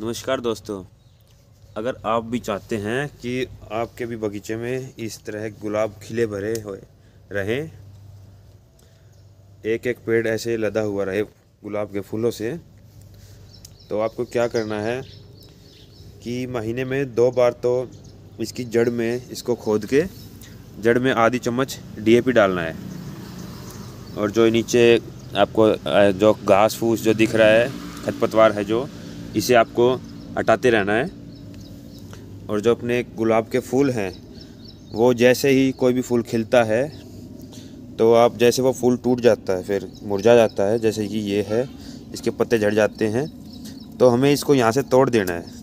नमस्कार दोस्तों। अगर आप भी चाहते हैं कि आपके भी बगीचे में इस तरह गुलाब खिले भरे हुए रहें एक एक पेड़ ऐसे लदा हुआ रहे गुलाब के फूलों से तो आपको क्या करना है कि महीने में दो बार तो इसकी जड़ में इसको खोद के, जड़ में आधी चम्मच डीएपी डालना है। और जो नीचे आपको जो घास फूस जो दिख रहा है, खरपतवार है जो इसे आपको हटाते रहना है। और जो अपने गुलाब के फूल हैं, वो जैसे ही कोई भी फूल खिलता है तो आप जैसे वो फूल टूट जाता है, फिर मुरझा जाता है, जैसे कि ये है, इसके पत्ते झड़ जाते हैं तो हमें इसको यहाँ से तोड़ देना है।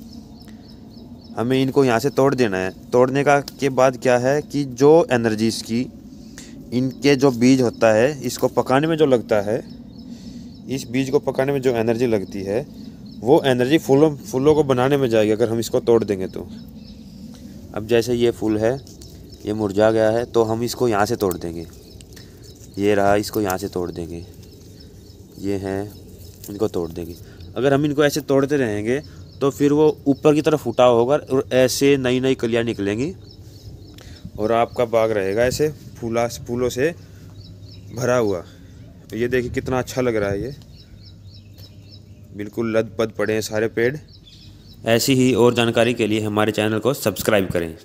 हमें इनको यहाँ से तोड़ देना है। तोड़ने का, के बाद क्या है कि जो एनर्जी इसकी इनके जो बीज होता है, इसको पकाने में जो लगता है, इस बीज को पकाने में जो एनर्जी लगती है वो एनर्जी फूलों फूलों को बनाने में जाएगी, अगर हम इसको तोड़ देंगे तो। अब जैसे ये फूल है, ये मुरझा गया है तो हम इसको यहाँ से तोड़ देंगे। ये रहा, इसको यहाँ से तोड़ देंगे। ये हैं, इनको तोड़ देंगे। अगर हम इनको ऐसे तोड़ते रहेंगे तो फिर वो ऊपर की तरफ़ उठा होगा, और ऐसे नई नई कलियाँ निकलेंगी। और आपका बाग रहेगा ऐसे, फूला, फूलों से भरा हुआ। ये देखिए कितना अच्छा लग रहा है ये। बिल्कुल लद पद पड़े हैं सारे पेड़। ऐसी ही और जानकारी के लिए हमारे चैनल को सब्सक्राइब करें।